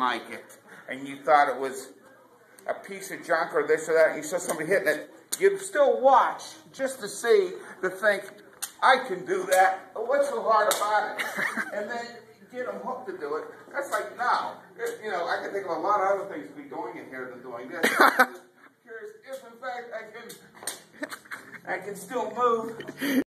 like it, and you thought it was a piece of junk or this or that, and you saw somebody hitting it, you'd still watch just to see, to think, I can do that. What's so hard about it? and then get them hooked to do it. That's like now. You know, I can think of a lot of other things to be doing in here than doing this. Curious if, in fact, I can, I can still move.